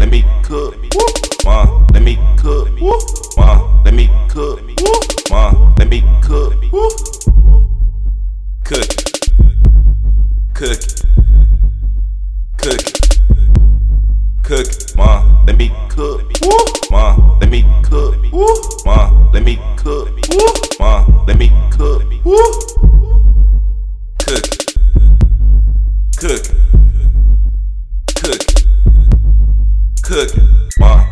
let me cook. Ma, let me cook. Ma, let me cook. Ma, let me cook. Cook. Cook. Cook. Cook. Ma, let me cook. Ma, let me cook. Ma, let me cook. Ma, let me cook. Cook. Cook. Cook. Ma,